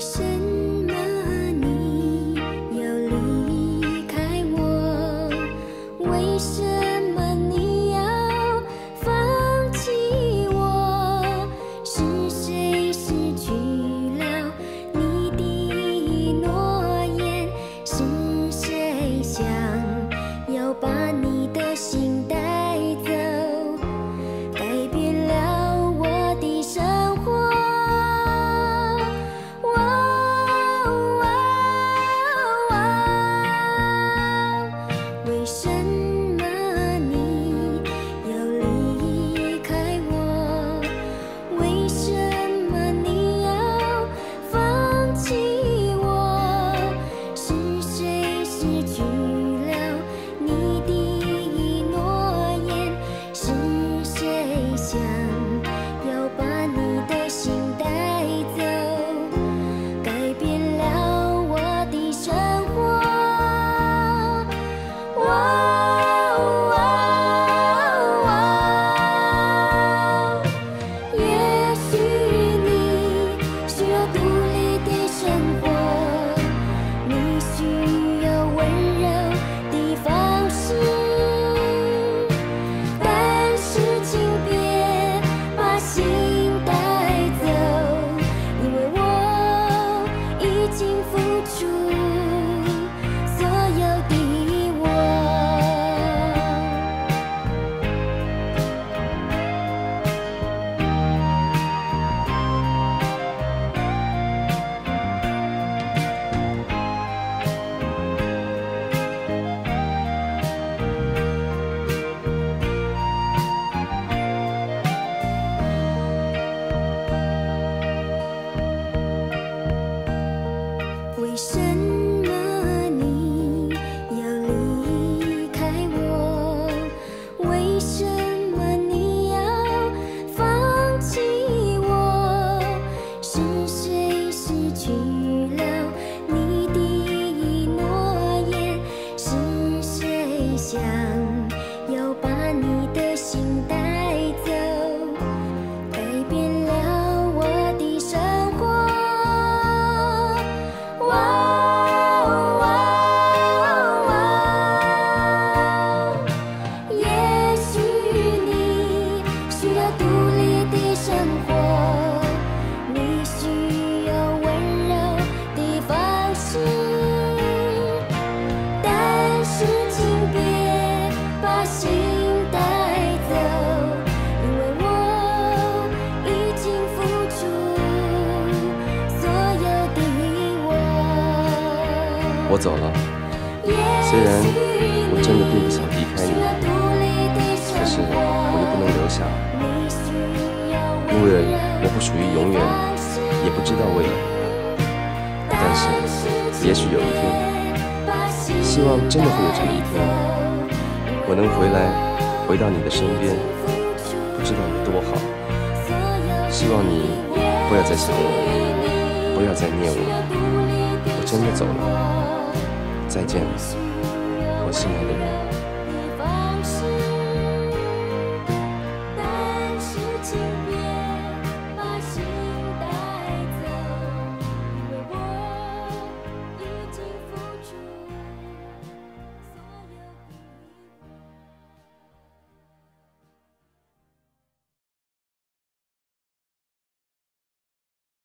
为什么你要离开我？为什 you 家我走了，虽然我真的并不想离开你，可是我又不能留下，因为我不属于永远，也不知道未来。但是，也许有一天，希望真的会有这么一天，我能回来，回到你的身边，不知道有多好。希望你不要再想我，不要再念我，我真的走了。再见，我心爱的人。